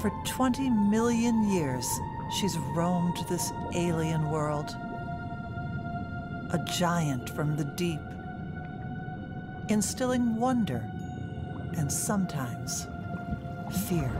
For 20 million years, she's roamed this alien world. A giant from the deep, instilling wonder and sometimes fear.